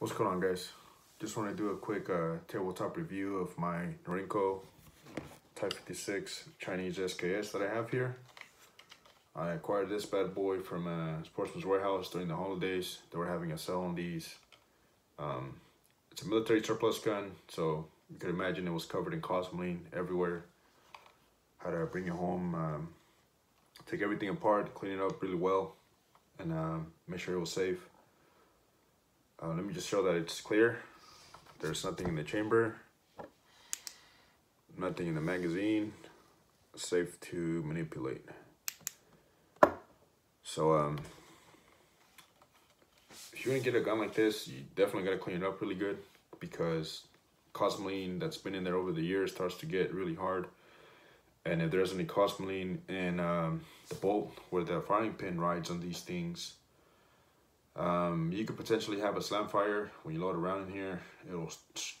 What's going on guys? Just want to do a quick uh, tabletop review of my Norinco Type 56 Chinese SKS that I have here. I acquired this bad boy from a Sportsman's Warehouse during the holidays. They were having a sale on these. Um, it's a military surplus gun, so you could imagine it was covered in cosmoline everywhere. Had to bring it home, um, take everything apart, clean it up really well, and um, make sure it was safe. Uh, let me just show that it's clear. There's nothing in the chamber, nothing in the magazine, safe to manipulate. So um, if you're gonna get a gun like this, you definitely gotta clean it up really good because cosmoline that's been in there over the years starts to get really hard. And if there's any cosmoline in um, the bolt where the firing pin rides on these things, um, you could potentially have a slam fire when you load around in here. It'll,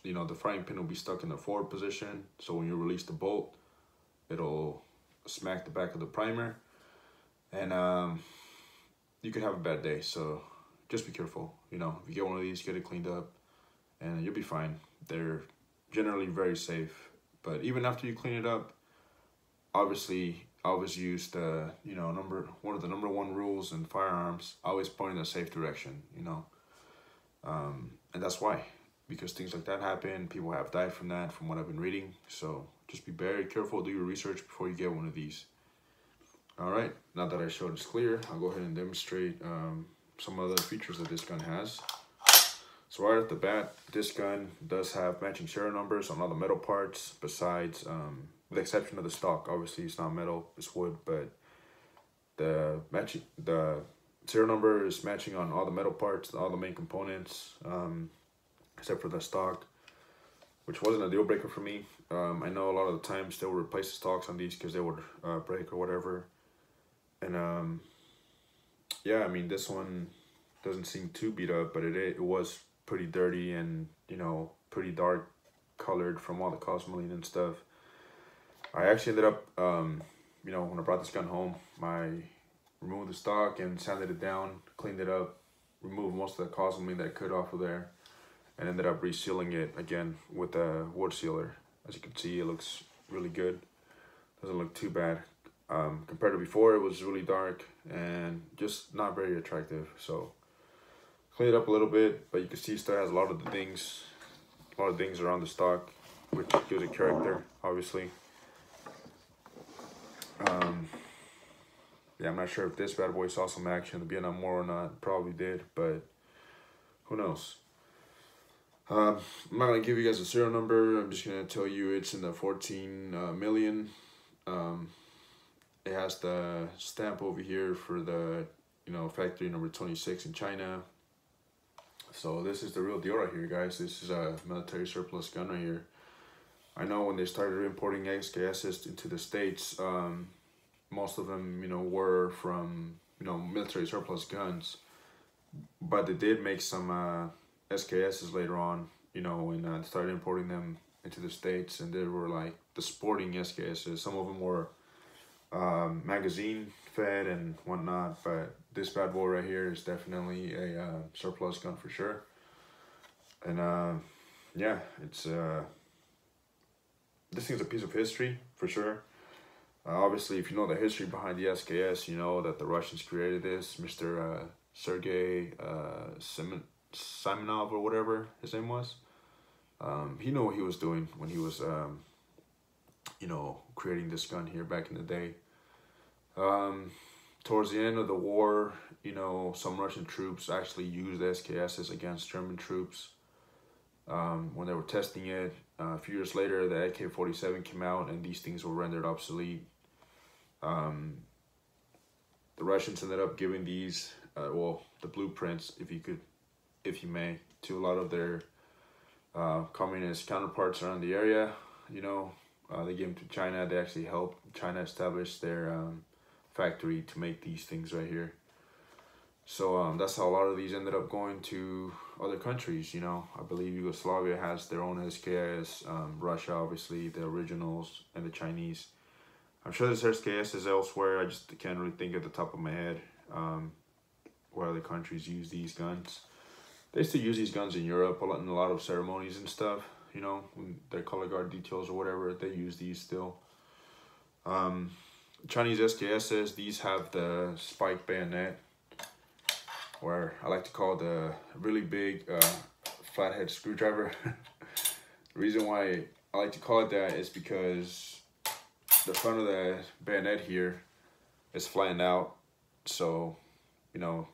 you know, the firing pin will be stuck in the forward position. So when you release the bolt, it'll smack the back of the primer. And um, you could have a bad day. So just be careful. You know, if you get one of these, get it cleaned up and you'll be fine. They're generally very safe. But even after you clean it up, obviously always use the you know number one of the number one rules in firearms always point in a safe direction you know? Um, and that's why because things like that happen people have died from that from what i've been reading. So just be very careful do your research before you get one of these. All right now that i showed it's clear i'll go ahead and demonstrate um, some other features that this gun has. So right off the bat this gun does have matching serial numbers on all the metal parts besides um, with the exception of the stock. Obviously, it's not metal; it's wood. But the matching the serial number is matching on all the metal parts, all the main components, um, except for the stock, which wasn't a deal breaker for me. Um, I know a lot of the times they would replace the stocks on these because they would uh, break or whatever. And um, yeah, I mean this one doesn't seem too beat up, but it it was pretty dirty and you know pretty dark colored from all the cosmoline and stuff. I actually ended up, um, you know, when I brought this gun home, I removed the stock and sanded it down, cleaned it up, removed most of the cosmoline that I could off of there, and ended up resealing it again with a wood sealer. As you can see, it looks really good. Doesn't look too bad. Um, compared to before, it was really dark and just not very attractive. So clean it up a little bit, but you can see still has a lot of the things, a lot of things around the stock, which gives it character, obviously. Um, yeah, I'm not sure if this bad boy saw some action in the Vietnam War or not. Probably did, but who knows? Um, I'm not gonna give you guys a serial number. I'm just gonna tell you it's in the 14 uh, million. Um, it has the stamp over here for the you know factory number 26 in China. So this is the real deal right here, guys. This is a military surplus gun right here. I know when they started importing SKSs into the States, um, most of them, you know, were from, you know, military surplus guns. But they did make some uh, SKSs later on, you know, and uh, started importing them into the States. And they were like the sporting SKSs. Some of them were um, magazine fed and whatnot. But this bad boy right here is definitely a uh, surplus gun for sure. And uh, yeah, it's... Uh, this thing's a piece of history for sure. Uh, obviously, if you know the history behind the SKS, you know that the Russians created this. Mr. Uh, Sergei uh, Simon Simonov or whatever his name was. Um, he knew what he was doing when he was, um, you know, creating this gun here back in the day. Um, towards the end of the war, you know, some Russian troops actually used SKSs against German troops. Um, when they were testing it, uh, a few years later, the AK-47 came out, and these things were rendered obsolete. Um, the Russians ended up giving these, uh, well, the blueprints, if you could, if you may, to a lot of their uh, communist counterparts around the area. You know, uh, they gave them to China. They actually helped China establish their um, factory to make these things right here. So um, that's how a lot of these ended up going to other countries, you know. I believe Yugoslavia has their own SKS, um, Russia, obviously, the originals, and the Chinese. I'm sure there's SKS is elsewhere. I just can't really think at the top of my head um, what other countries use these guns. they still use these guns in Europe a lot in a lot of ceremonies and stuff. You know, their color guard details or whatever, they use these still. Um, Chinese SKSs, these have the spike bayonet, where I like to call the really big uh, flathead screwdriver. the reason why I like to call it that is because the front of the bayonet here is flattened out, so you know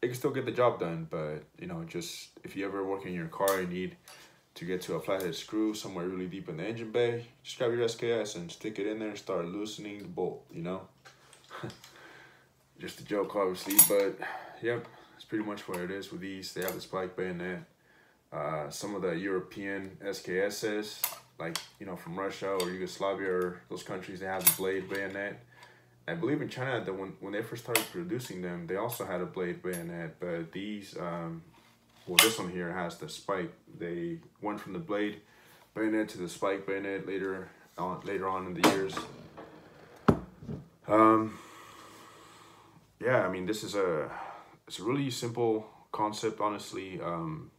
it can still get the job done. But you know, just if you ever work in your car, you need to get to a flathead screw somewhere really deep in the engine bay, just grab your SKS and stick it in there and start loosening the bolt, you know? just a joke, obviously, but yep, it's pretty much what it is with these. They have the spike bayonet. Uh, some of the European SKSs, like, you know, from Russia or Yugoslavia or those countries, they have the blade bayonet. I believe in China, that when, when they first started producing them, they also had a blade bayonet, but these um, well this one here has the spike they went from the blade bayonet to the spike bayonet later on later on in the years um yeah i mean this is a it's a really simple concept honestly um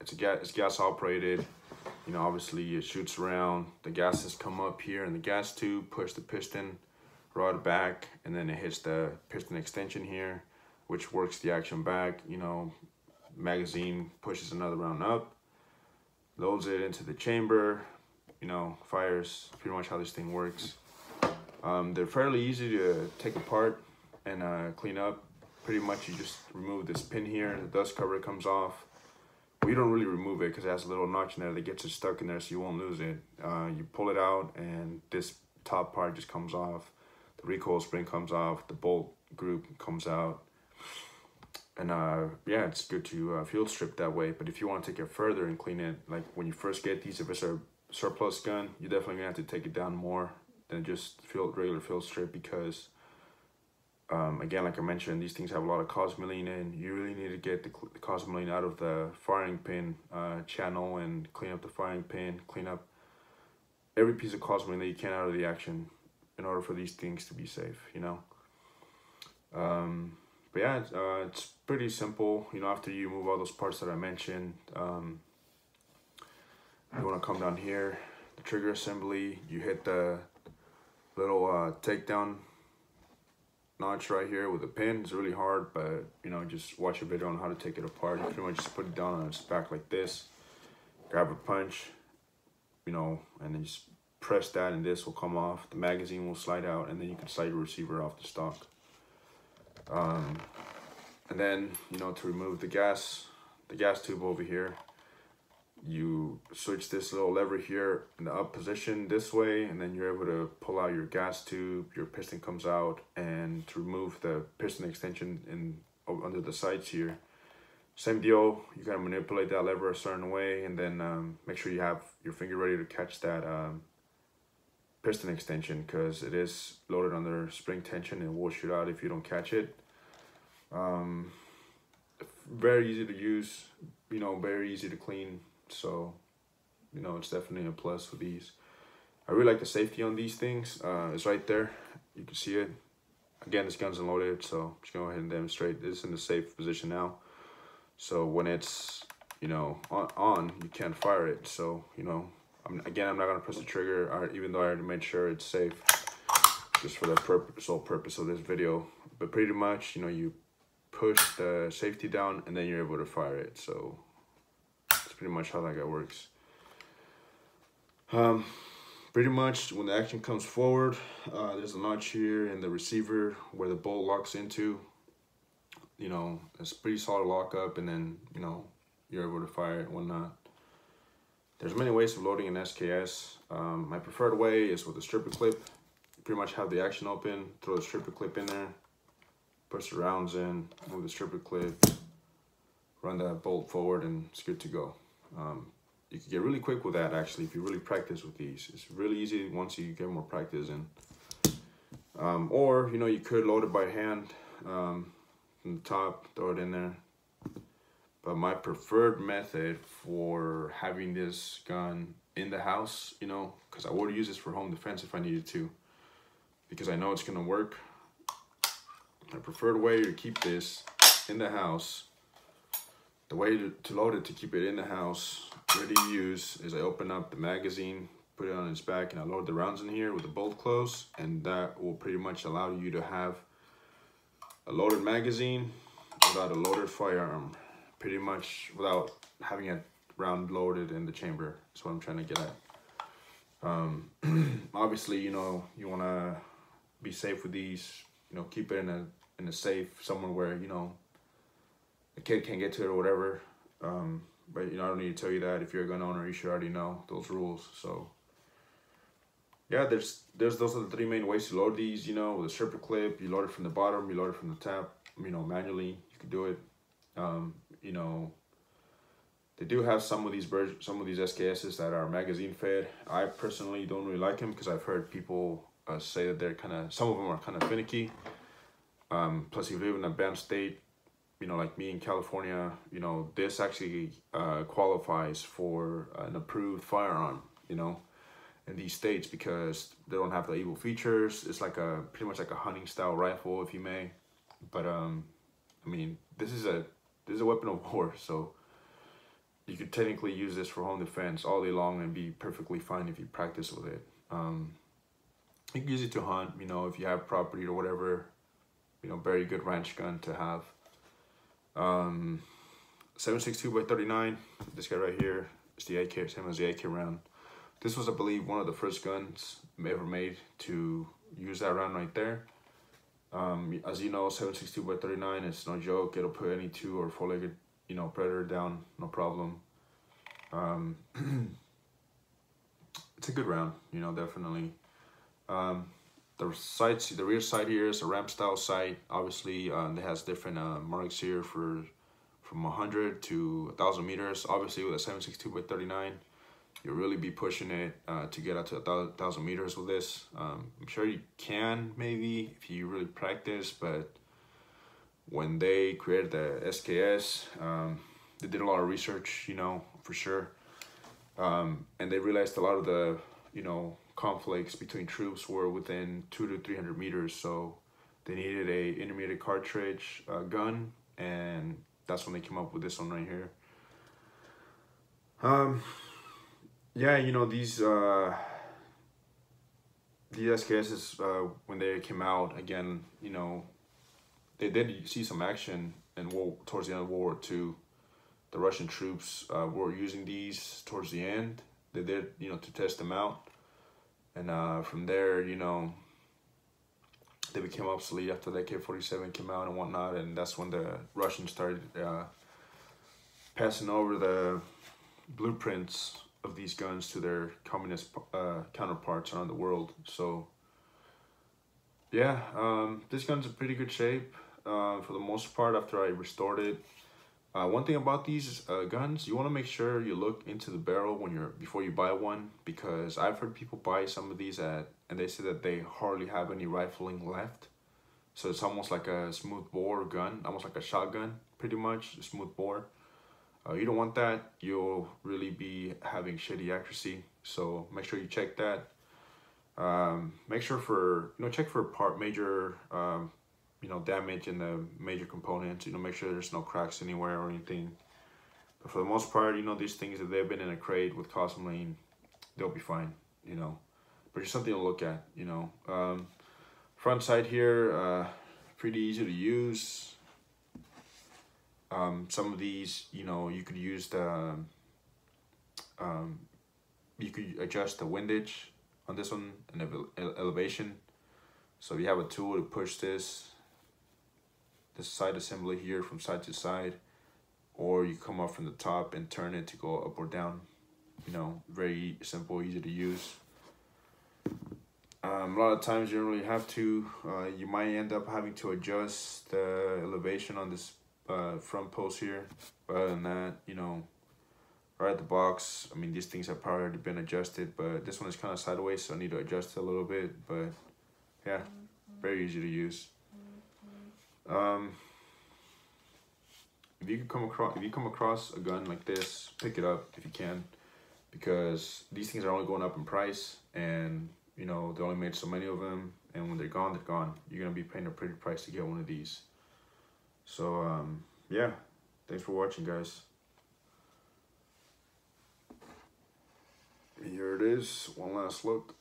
it's a gas it's gas operated you know obviously it shoots around the gases come up here in the gas tube push the piston rod back and then it hits the piston extension here which works the action back you know magazine pushes another round up, loads it into the chamber, you know, fires, pretty much how this thing works. Um, they're fairly easy to take apart and uh, clean up. Pretty much you just remove this pin here, the dust cover comes off. We don't really remove it because it has a little notch in there that gets it stuck in there so you won't lose it. Uh, you pull it out and this top part just comes off. The recoil spring comes off, the bolt group comes out and uh, yeah, it's good to uh, field strip that way. But if you want to take it further and clean it, like when you first get these, if it's a surplus gun, you're definitely gonna have to take it down more than just field regular field strip because, um, again, like I mentioned, these things have a lot of cosmoline in. You really need to get the, the cosmoline out of the firing pin uh, channel and clean up the firing pin, clean up every piece of cosmoline that you can out of the action in order for these things to be safe, you know. Um, but yeah, it's, uh, it's pretty simple. You know, after you move all those parts that I mentioned, um, you want to come down here, the trigger assembly, you hit the little uh, takedown notch right here with a pin. It's really hard, but you know, just watch a video on how to take it apart. You pretty much just put it down on its back like this, grab a punch, you know, and then just press that and this will come off. The magazine will slide out and then you can slide your receiver off the stock. Um, and then, you know, to remove the gas, the gas tube over here, you switch this little lever here in the up position this way, and then you're able to pull out your gas tube, your piston comes out, and to remove the piston extension in under the sides here. Same deal, you gotta manipulate that lever a certain way, and then um, make sure you have your finger ready to catch that um, piston extension because it is loaded under spring tension and will shoot out if you don't catch it. Um, very easy to use, you know, very easy to clean. So, you know, it's definitely a plus for these. I really like the safety on these things. Uh, it's right there. You can see it. Again, this gun's unloaded, so just go ahead and demonstrate. This in the safe position now. So when it's, you know, on, on you can't fire it. So, you know, I'm, again, I'm not going to press the trigger, even though I already made sure it's safe, just for the purpose, sole purpose of this video. But pretty much, you know, you push the safety down and then you're able to fire it. So pretty much how that guy works. Um, pretty much when the action comes forward, uh, there's a notch here in the receiver where the bolt locks into. You know, it's pretty solid lockup and then, you know, you're able to fire it and whatnot. There's many ways of loading an SKS. Um, my preferred way is with a stripper clip. You pretty much have the action open, throw the stripper clip in there, push the rounds in, move the stripper clip, run that bolt forward and it's good to go. Um, you can get really quick with that actually if you really practice with these. It's really easy once you get more practice in. Um, or, you know, you could load it by hand um, from the top, throw it in there, but my preferred method for having this gun in the house, you know, because I would use this for home defense if I needed to, because I know it's gonna work. My preferred way to keep this in the house, the way to, load it to keep it in the house ready to use is I open up the magazine, put it on its back, and I load the rounds in here with the bolt close, and that will pretty much allow you to have a loaded magazine without a loaded firearm, pretty much without having a round loaded in the chamber. That's what I'm trying to get at. Um, obviously, you know, you want to be safe with these, you know, keep it in a, in a safe somewhere where, you know, a kid can't get to it or whatever. Um, but you know, I don't need to tell you that. If you're a gun owner, you should already know those rules. So yeah, there's there's those are the three main ways to load these. You know, with a stripper clip, you load it from the bottom, you load it from the top. You know, manually, you can do it. Um, you know, they do have some of these some of these SKSs that are magazine fed. I personally don't really like them because I've heard people uh, say that they're kind of some of them are kind of finicky. Um, plus, if you live in a banned state, you know, like me in California, you know, this actually uh, qualifies for an approved firearm, you know, in these states because they don't have the evil features. It's like a pretty much like a hunting style rifle, if you may. But um, I mean, this is a this is a weapon of war, so you could technically use this for home defense all day long and be perfectly fine if you practice with it. Um, you can use it to hunt, you know, if you have property or whatever, you know, very good ranch gun to have. Um, 762 by 39. This guy right here is the AK, same as the AK round. This was, I believe, one of the first guns ever made to use that round right there. Um, as you know, 762 by 39 is no joke. It'll put any two or four-legged, you know, predator down, no problem. Um, it's a good round, you know, definitely. Um, the sights, the rear sight here is a ramp style sight. Obviously, uh, it has different uh, marks here for from 100 to 1,000 meters. Obviously, with a 762 by 39, you'll really be pushing it uh, to get out to 1,000 meters with this. Um, I'm sure you can maybe if you really practice, but when they created the SKS, um, they did a lot of research, you know, for sure. Um, and they realized a lot of the, you know, conflicts between troops were within two to 300 meters. So they needed a intermediate cartridge uh, gun and that's when they came up with this one right here. Um, yeah, you know, these, uh, these SKSs, uh, when they came out, again, you know, they did see some action war, towards the end of World War II. The Russian troops uh, were using these towards the end. They did, you know, to test them out and uh, from there, you know, they became obsolete after the K-47 came out and whatnot, and that's when the Russians started uh, passing over the blueprints of these guns to their communist uh, counterparts around the world. So, yeah, um, this gun's in pretty good shape uh, for the most part after I restored it. Uh, one thing about these uh, guns, you want to make sure you look into the barrel when you're before you buy one because I've heard people buy some of these at and they say that they hardly have any rifling left. So it's almost like a smooth bore gun, almost like a shotgun, pretty much smooth bore. Uh, you don't want that. You'll really be having shitty accuracy. So make sure you check that. Um, make sure for you know check for part major um, you know, damage in the major components, you know, make sure there's no cracks anywhere or anything. But for the most part, you know, these things, if they've been in a crate with Cosmoline, they'll be fine, you know. But just something to look at, you know. Um, front sight here, uh, pretty easy to use. Um, some of these, you know, you could use the, um, you could adjust the windage on this one and ele elevation. So you have a tool to push this, the side assembly here from side to side or you come up from the top and turn it to go up or down. You know very simple easy to use. Um, a lot of times you don't really have to. Uh, you might end up having to adjust the elevation on this uh, front post here. But other than that you know right at the box I mean these things have probably already been adjusted but this one is kind of sideways so I need to adjust it a little bit but yeah very easy to use um, if you can come across if you come across a gun like this, pick it up if you can, because these things are only going up in price, and you know they only made so many of them, and when they're gone, they're gone. You're gonna be paying a pretty price to get one of these. So um, yeah, Thanks for watching, guys. Here it is. One last look.